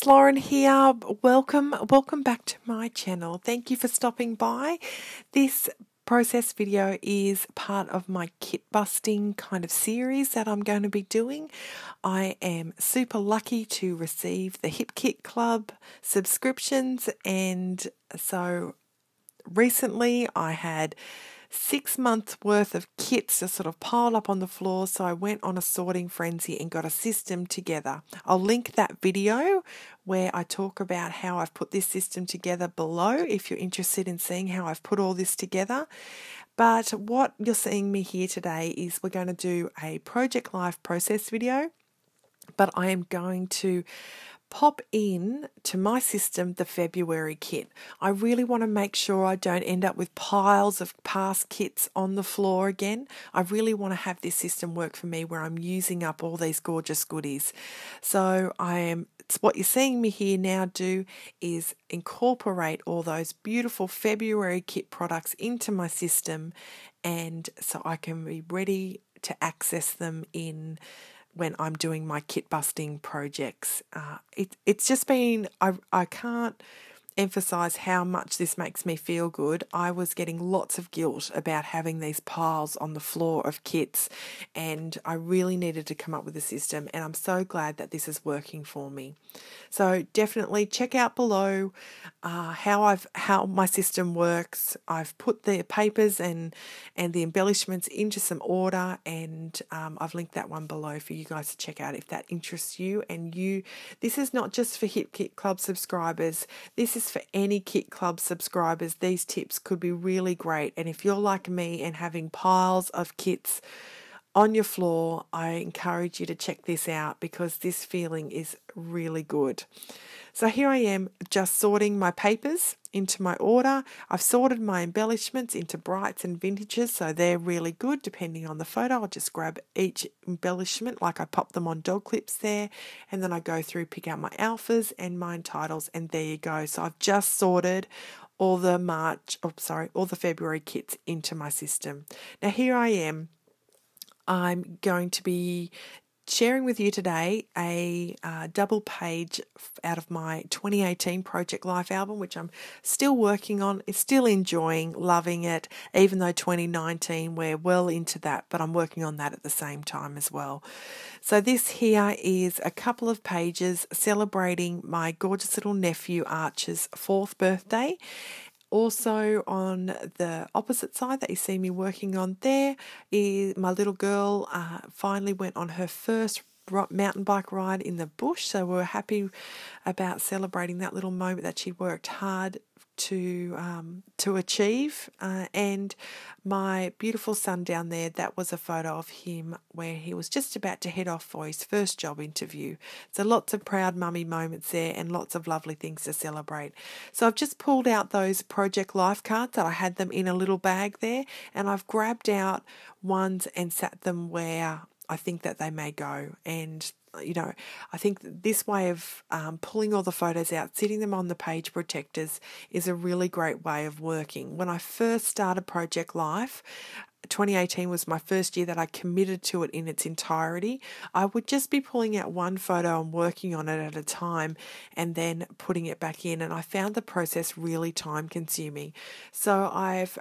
It's Lauren here. Welcome, welcome back to my channel. Thank you for stopping by. This process video is part of my kit busting kind of series that I'm going to be doing. I am super lucky to receive the Hip Kit Club subscriptions, and so recently I had six months worth of kits just sort of piled up on the floor. So I went on a sorting frenzy and got a system together. I'll link that video where I talk about how I've put this system together below if you're interested in seeing how I've put all this together. But what you're seeing me here today is we're going to do a Project Life process video, but I am going to pop in to my system the February kit. I really want to make sure I don't end up with piles of past kits on the floor again. I really want to have this system work for me where I'm using up all these gorgeous goodies. So I am what you're seeing me here now do is incorporate all those beautiful February kit products into my system and so I can be ready to access them in when I'm doing my kit busting projects. Uh, it, it's just been, I, I can't emphasize how much this makes me feel good. I was getting lots of guilt about having these piles on the floor of kits, and I really needed to come up with a system. And I'm so glad that this is working for me. So definitely check out below uh, how I've how my system works. I've put the papers and and the embellishments into some order, and um, I've linked that one below for you guys to check out if that interests you. And you, this is not just for Hip Kit Club subscribers. This is for any Kit Club subscribers. These tips could be really great. And if you're like me and having piles of kits on your floor, I encourage you to check this out because this feeling is really good. So here I am just sorting my papers into my order. I've sorted my embellishments into brights and vintages, so they're really good depending on the photo. I'll just grab each embellishment like I pop them on dog clips there, and then I go through, pick out my alphas and mine titles, and there you go. So I've just sorted all the March, oh sorry, all the February kits into my system. Now here I am I'm going to be sharing with you today a uh, double page out of my 2018 Project Life album, which I'm still working on, still enjoying, loving it, even though 2019 we're well into that, but I'm working on that at the same time as well. So, this here is a couple of pages celebrating my gorgeous little nephew Archer's fourth birthday. Also, on the opposite side that you see me working on there is my little girl uh, finally went on her first mountain bike ride in the bush. So we're happy about celebrating that little moment that she worked hard to um, to achieve. Uh, and my beautiful son down there, that was a photo of him where he was just about to head off for his first job interview. So lots of proud mummy moments there and lots of lovely things to celebrate. So I've just pulled out those Project Life cards that I had them in a little bag there, and I've grabbed out ones and sat them where I think that they may go. And you know, I think this way of um, pulling all the photos out, sitting them on the page protectors is a really great way of working. When I first started Project Life, 2018 was my first year that I committed to it in its entirety. I would just be pulling out one photo and working on it at a time and then putting it back in. And I found the process really time consuming. So I've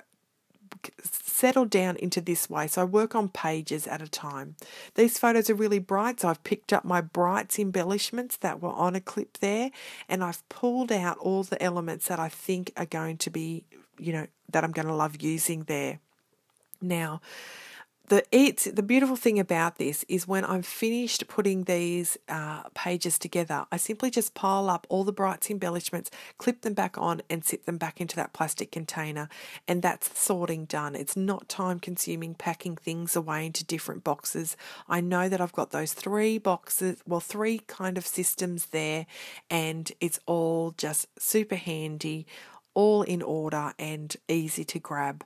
settled down into this way. So I work on pages at a time. These photos are really bright, so I've picked up my brights embellishments that were on a clip there and I've pulled out all the elements that I think are going to be, you know, that I'm going to love using there. Now, the it's the beautiful thing about this is when I'm finished putting these uh, pages together, I simply just pile up all the brights embellishments, clip them back on, and sit them back into that plastic container, and that's sorting done. It's not time consuming packing things away into different boxes. I know that I've got those three boxes, well, three kind of systems there, and it's all just super handy, all in order, and easy to grab.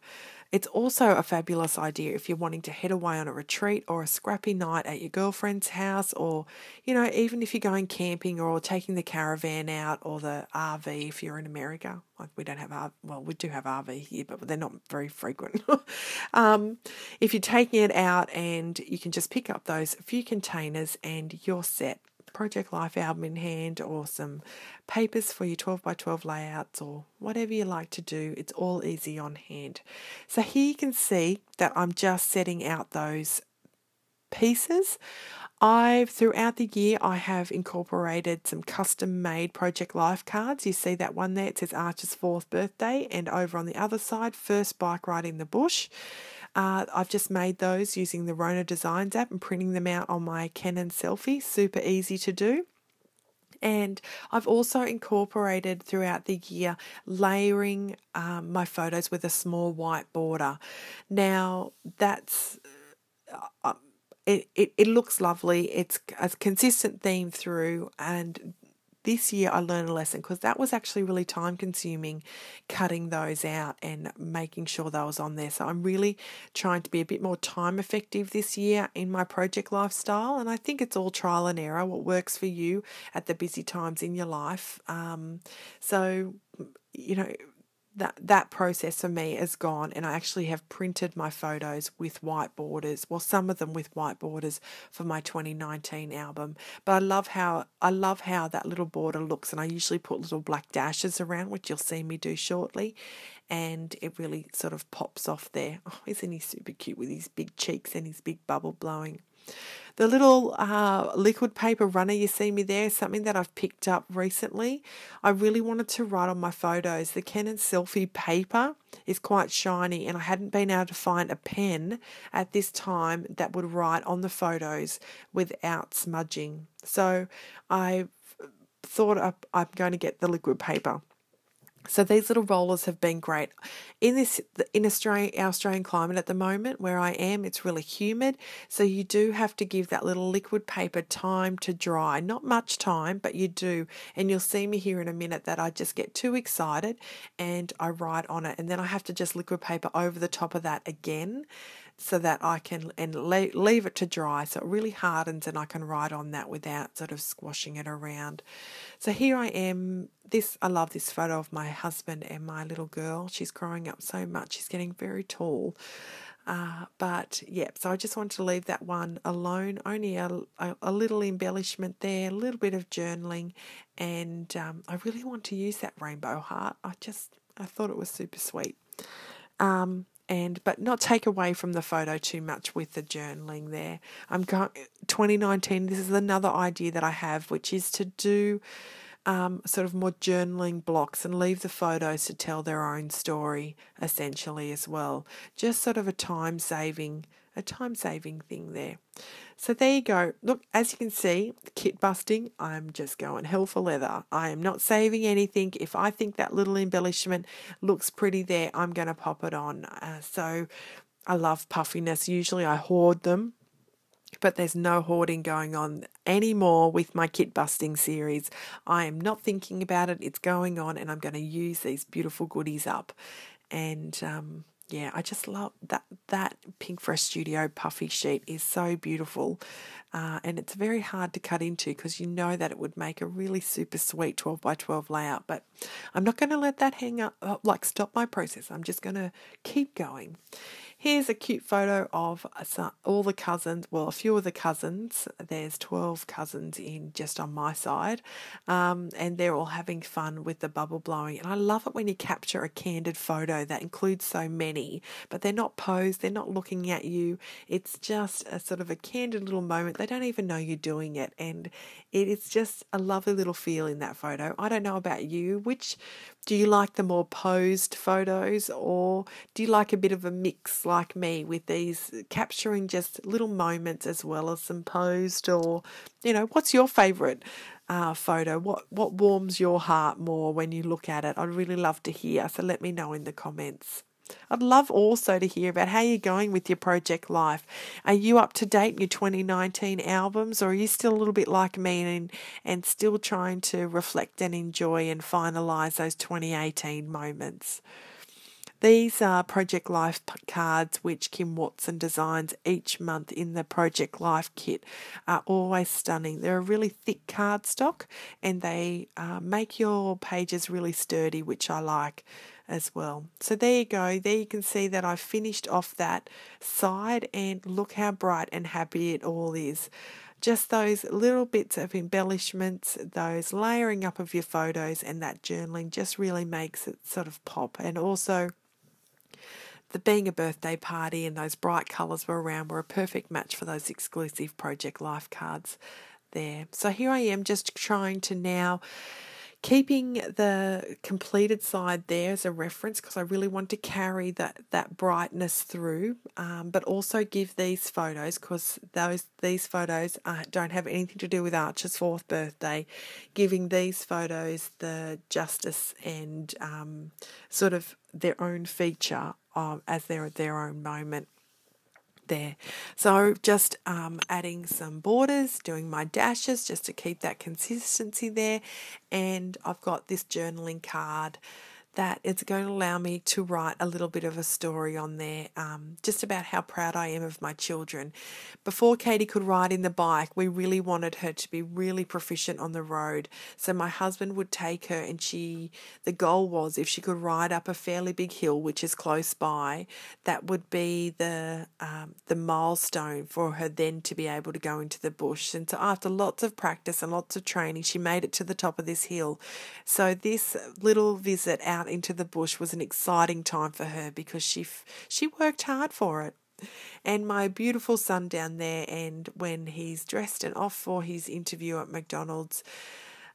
It's also a fabulous idea if you're wanting to head away on a retreat or a scrappy night at your girlfriend's house, or, you know, even if you're going camping or taking the caravan out or the RV if you're in America. We don't have, well, we do have RV here, but they're not very frequent. um, if you're taking it out and you can just pick up those few containers and you're set Project Life album in hand or some papers for your 12 by 12 layouts or whatever you like to do, it's all easy on hand. So here you can see that I'm just setting out those pieces. I've throughout the year I have incorporated some custom made Project Life cards. You see that one there, it says Archer's fourth birthday, and over on the other side, first bike ride in the bush. Uh, I've just made those using the Rona Designs app and printing them out on my Canon Selphy. Super easy to do. And I've also incorporated throughout the year layering um, my photos with a small white border. Now, that's. Uh, it, it, it looks lovely. It's a consistent theme through, and this year I learned a lesson because that was actually really time consuming cutting those out and making sure that was on there. So I'm really trying to be a bit more time effective this year in my project lifestyle. And I think it's all trial and error, what works for you at the busy times in your life. Um, so, you know, that that process for me is gone and I actually have printed my photos with white borders well some of them with white borders for my 2019 album. But I love how I love how that little border looks and I usually put little black dashes around which you'll see me do shortly and it really sort of pops off there. Oh isn't he super cute with his big cheeks and his big bubble blowing the little uh, liquid paper runner you see me there something that I've picked up recently. I really wanted to write on my photos. The Canon Selphy paper is quite shiny, and I hadn't been able to find a pen at this time that would write on the photos without smudging. So I thought I'm going to get the liquid paper. So these little rollers have been great. In this in Australia, our Australian climate at the moment where I am, it's really humid, so you do have to give that little liquid paper time to dry. Not much time, but you do. And you'll see me here in a minute that I just get too excited and I write on it and then I have to just liquid paper over the top of that again so that I can and leave it to dry so it really hardens and I can write on that without sort of squashing it around. So here I am. This I love this photo of my husband and my little girl. She's growing up so much. She's getting very tall. Uh, but yeah, so I just wanted to leave that one alone. Only a, a, a little embellishment there, a little bit of journaling, and um, I really want to use that rainbow heart. I just I thought it was super sweet. Um, and but not take away from the photo too much with the journaling there. I'm going 2019. This is another idea that I have, which is to do um, sort of more journaling blocks and leave the photos to tell their own story essentially as well. Just sort of a time saving a time saving thing there. So there you go. Look, as you can see, kit busting, I'm just going hell for leather. I am not saving anything. If I think that little embellishment looks pretty there, I'm going to pop it on. Uh, so I love puffiness. Usually I hoard them but there's no hoarding going on anymore with my kit busting series. I am not thinking about it, it's going on, and I'm going to use these beautiful goodies up. And um, yeah, I just love that that Pink Fresh Studio puffy sheet is so beautiful, uh, and it's very hard to cut into because you know that it would make a really super sweet 12 by 12 layout. But I'm not going to let that hang up, uh, like stop my process. I'm just going to keep going. Here's a cute photo of all the cousins, well, a few of the cousins. There's 12 cousins in just on my side, um, and they're all having fun with the bubble blowing. And I love it when you capture a candid photo that includes so many, but they're not posed, they're not looking at you. It's just a sort of a candid little moment. They don't even know you're doing it, and it is just a lovely little feel in that photo. I don't know about you. Which do you like the more posed photos, or do you like a bit of a mix? like me with these capturing just little moments as well as some posed or you know what's your favorite uh, photo what what warms your heart more when you look at it i'd really love to hear so let me know in the comments I'd love also to hear about how you're going with your project life. Are you up to date in your 2019 albums, or are you still a little bit like me and, and still trying to reflect and enjoy and finalize those 2018 moments? These are Project Life cards, which Kim Watson designs each month in the Project Life kit, are always stunning. They're a really thick cardstock and they uh, make your pages really sturdy, which I like as well. So there you go. There you can see that I finished off that side and look how bright and happy it all is just those little bits of embellishments, those layering up of your photos, and that journaling just really makes it sort of pop. And also, the being a birthday party and those bright colours were around were a perfect match for those exclusive Project Life cards there. So here I am just trying to now keeping the completed side there as a reference because I really want to carry that that brightness through, um, but also give these photos because those these photos uh, don't have anything to do with Archer's fourth birthday, giving these photos the justice and um, sort of their own feature of, as their their own moment there. So just um, adding some borders, doing my dashes just to keep that consistency there. And I've got this journaling card that it's going to allow me to write a little bit of a story on there, um, just about how proud I am of my children. Before Katie could ride in the bike, we really wanted her to be really proficient on the road. So my husband would take her, and she, the goal was if she could ride up a fairly big hill, which is close by, that would be the um, the milestone for her then to be able to go into the bush. And so after lots of practice and lots of training, she made it to the top of this hill. So this little visit out out into the bush was an exciting time for her because she she worked hard for it. And my beautiful son down there, and when he's dressed and off for his interview at McDonald's,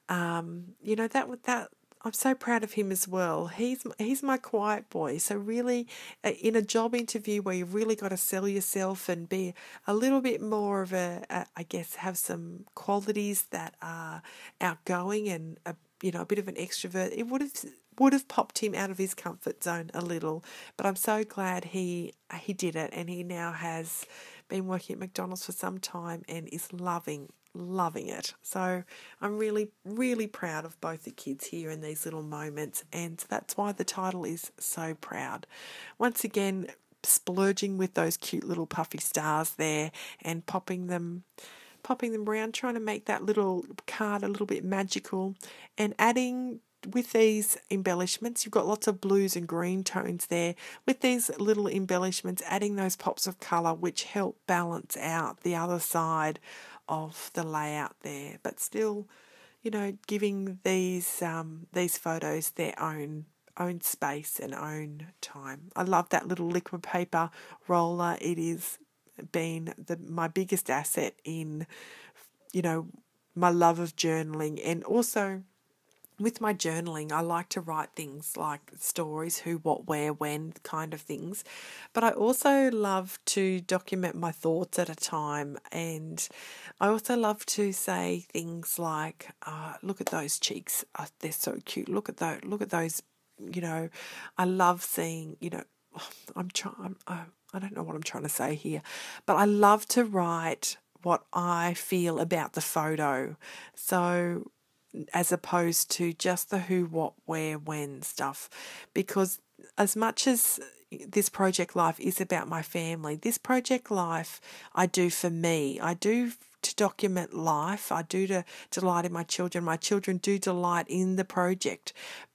um, you know that that I'm so proud of him as well. He's he's my quiet boy. So really, uh, in a job interview where you've really got to sell yourself and be a little bit more of a, a I guess, have some qualities that are outgoing and a, you know a bit of an extrovert. It would have would have popped him out of his comfort zone a little, but I'm so glad he he did it and he now has been working at McDonald's for some time and is loving loving it. So I'm really really proud of both the kids here in these little moments and that's why the title is so proud. Once again splurging with those cute little puffy stars there and popping them popping them around trying to make that little card a little bit magical and adding with these embellishments, you've got lots of blues and green tones there. With these little embellishments, adding those pops of colour which help balance out the other side of the layout there, but still, you know, giving these um, these photos their own own space and own time. I love that little liquid paper roller. It is been the my biggest asset in, you know, my love of journaling and also with my journaling, I like to write things like stories, who, what, where, when kind of things. But I also love to document my thoughts at a time. And I also love to say things like, uh, look at those cheeks. Oh, they're so cute. Look at those. Look at those. You know, I love seeing, you know, I'm trying, uh, I don't know what I'm trying to say here, but I love to write what I feel about the photo. So as opposed to just the who, what, where, when stuff. Because as much as this project life is about my family, this project life I do for me. I do to document life. I do to delight in my children. My children do delight in the project.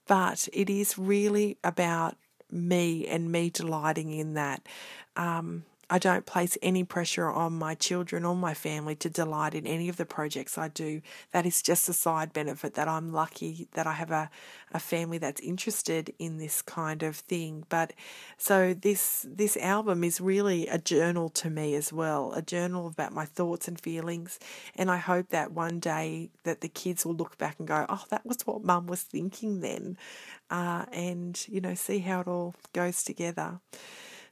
But it is really about me and me delighting in that. Um, I don't place any pressure on my children or my family to delight in any of the projects I do. That is just a side benefit that I'm lucky that I have a, a family that's interested in this kind of thing. But so this this album is really a journal to me as well, a journal about my thoughts and feelings. And I hope that one day that the kids will look back and go, Oh, that was what mum was thinking then. Uh, and, you know, see how it all goes together.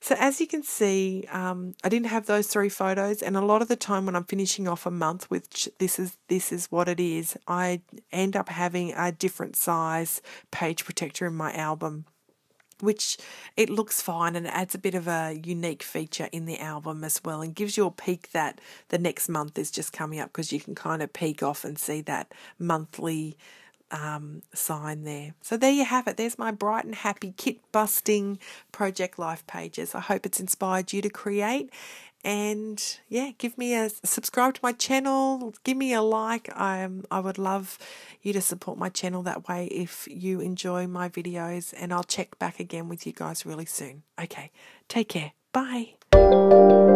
So as you can see, um, I didn't have those three photos, and a lot of the time when I'm finishing off a month which this is this is what it is, I end up having a different size page protector in my album which it looks fine and adds a bit of a unique feature in the album as well and gives you a peek that the next month is just coming up because you can kind of peek off and see that monthly um, sign there. So there you have it. There's my bright and happy kit busting project life pages. I hope it's inspired you to create. And yeah, give me a subscribe to my channel. Give me a like. I um, I would love you to support my channel that way if you enjoy my videos. And I'll check back again with you guys really soon. Okay, take care. Bye.